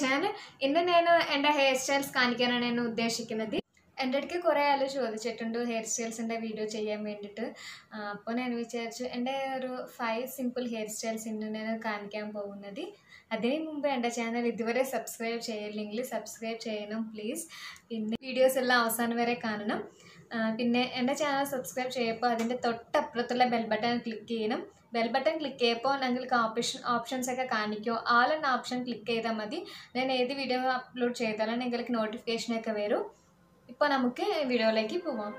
Channel ഇന്ന് నేను എന്റെ ഹെയർ സ്റ്റൈൽസ് കാണിക്കാനാണ് ഞാൻ ഉദ്ദേശിക്കുന്നത്. എന്റെ അടുക്ക് കുറേ ആൾ ചോദിച്ചിട്ടുണ്ട് ഹെയർ സ്റ്റൈൽസിന്റെ വീഡിയോ ചെയ്യാൻ വേണ്ടിയിട്ട്. അപ്പോൾ ഞാൻ വിചാരിച്ചു എന്റെ ഒരു ഫൈവ് സിമ്പിൾ ഹെയർ സ്റ്റൈൽസ് ഇന്ന് ഞാൻ കാണിക്കാൻ പോകുന്നത്. അതിന് മുമ്പ് എന്റെ ചാനൽ ഇതുവരെ സബ്സ്ക്രൈബ് ചെയ്യില്ലെങ്കിൽ സബ്സ്ക്രൈബ് ചെയ്യണം പ്ലീസ് പിന്നെ വീഡിയോസ് എല്ലാം അവസാനം വരെ കാണണം. പിന്നെ എന്റെ ചാനൽ സബ്സ്ക്രൈബ് ചെയ്യുമ്പോൾ അതിന്റെ തൊട്ടപ്പുറത്തുള്ള ബെൽ ബട്ടൺ ക്ലിക്ക് ചെയ്യണം. ബെൽ ബട്ടൺ ക്ലിക്ക് ചെയ്യുമ്പോൾ ഞങ്ങൾക്ക് ഓപ്ഷൻ ഓപ്ഷൻസ് ഒക്കെ കാണിക്കും ആൾ എന്ന ഓപ്ഷൻ ക്ലിക്ക് ചെയ്താൽ മതി ഞാൻ ഏത് വീഡിയോ അപ്ലോഡ് ചെയ്താലും നിങ്ങൾക്ക് നോട്ടിഫിക്കേഷനൊക്കെ വരും ഇപ്പോൾ നമുക്ക് വീഡിയോയിലേക്ക് പോവാം